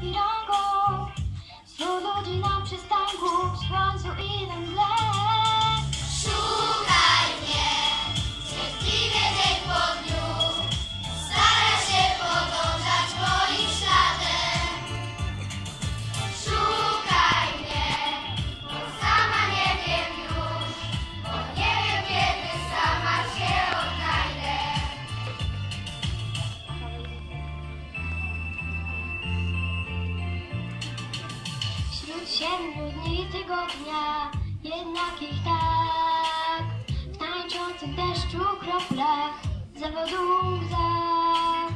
firango Solo nam przystanku w słońcu i węgle siedmiu dni tygodnia, jednak ich tak. W tańczących deszczu kroplach, zawodu łzach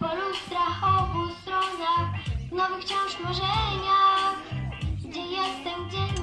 Po lustrach obu stronach, w nowych wciąż marzeniach. Gdzie jestem, gdzie